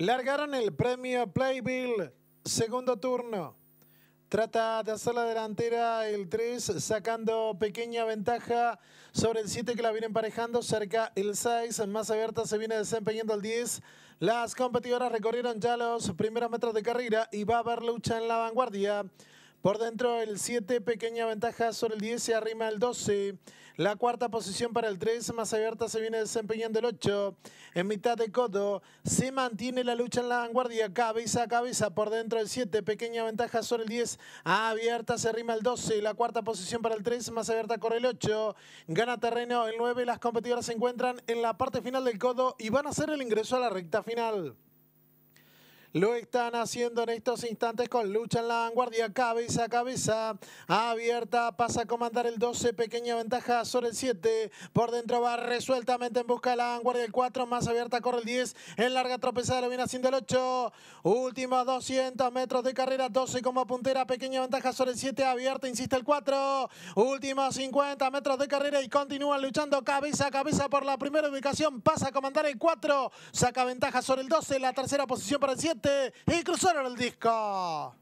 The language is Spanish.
Largaron el premio Playbill, segundo turno. Trata de hacer la delantera el 3, sacando pequeña ventaja sobre el 7 que la viene emparejando. Cerca el 6, más abierta se viene desempeñando el 10. Las competidoras recorrieron ya los primeros metros de carrera y va a haber lucha en la vanguardia. Por dentro el 7, pequeña ventaja sobre el 10, se arrima el 12. La cuarta posición para el 3, más abierta se viene desempeñando el 8. En mitad de codo se mantiene la lucha en la vanguardia, cabeza a cabeza. Por dentro el 7, pequeña ventaja sobre el 10. Abierta se arrima el 12. La cuarta posición para el 3, más abierta corre el 8. Gana terreno el 9. Las competidoras se encuentran en la parte final del codo y van a hacer el ingreso a la recta final. Lo están haciendo en estos instantes con lucha en la vanguardia, cabeza a cabeza. Abierta, pasa a comandar el 12, pequeña ventaja sobre el 7. Por dentro va resueltamente en busca de la vanguardia el 4, más abierta corre el 10. En larga tropezada lo viene haciendo el 8. Últimos 200 metros de carrera, 12 como puntera, pequeña ventaja sobre el 7. Abierta, insiste el 4. Últimos 50 metros de carrera y continúan luchando cabeza a cabeza por la primera ubicación. Pasa a comandar el 4. Saca ventaja sobre el 12, la tercera posición para el 7 y cruzaron el disco.